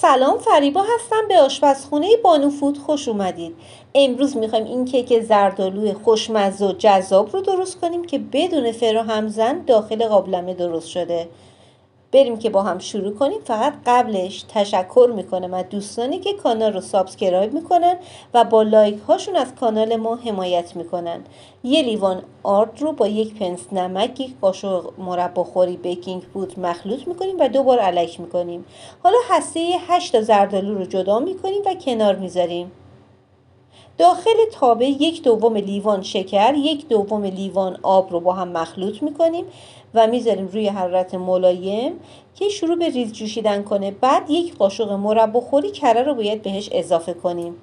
سلام فریبا هستم به آشپزخونه بانو فود خوش اومدید. امروز می‌خوایم این کیک زردآلوی خوشمزه و جذاب رو درست کنیم که بدون فر و همزن داخل قابلمه درست شده. بریم که با هم شروع کنیم. فقط قبلش تشکر می‌کنم از دوستانی که کانال رو subscribe می‌کنن و با like هاشون از کانال ما حمایت می‌کنن. یه لیوان آرد رو با یک پینچ نمک یک قاشق مربا خوری بیکینگ پودر مخلوط می‌کنیم و دوبار الک می‌کنیم. حالا هسته 8 تا زردالو رو جدا می‌کنیم و کنار می‌ذاریم. داخل تابه یک دوم لیوان شکر یک دوم لیوان آب رو با هم مخلوط می‌کنیم و می‌ذاریم روی حرارت ملایم که شروع به ریز جوشیدن کنه. بعد یک قاشق مربا خوری کره رو باید بهش اضافه کنیم.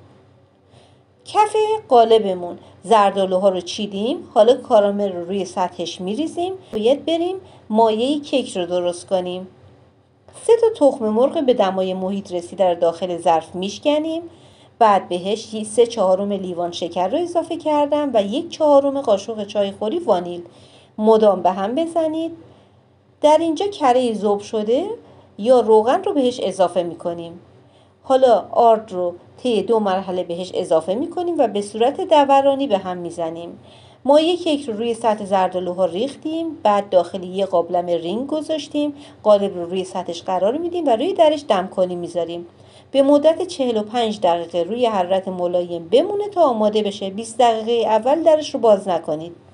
کف قالبمون زردالوها رو چیدیم. حالا کارامل رو روی سطحش میریزیم. باید بریم مایه کیک رو درست کنیم. سه تا تخم مرغ به دمای محیط رسیده رو داخل ظرف میشکنیم. بعد بهش سه چهارم لیوان شکر رو اضافه کردم و یک چهارم قاشق چای خوری وانیل مدام به هم بزنید. در اینجا کره زوب شده یا روغن رو بهش اضافه می‌کنیم. حالا آرد رو طی دو مرحله بهش اضافه می‌کنیم و به صورت دورانی به هم می‌زنیم. ما یک کیک رو روی سطح زردالوها ریختیم بعد داخل یه قابلم رینگ گذاشتیم. قالب رو روی سطحش قرار میدیم و روی درش دمکنی می‌ذاریم. به مدت 45 دقیقه روی حرارت ملایم بمونه تا آماده بشه. 20 دقیقه اول درش رو باز نکنید.